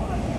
Wow.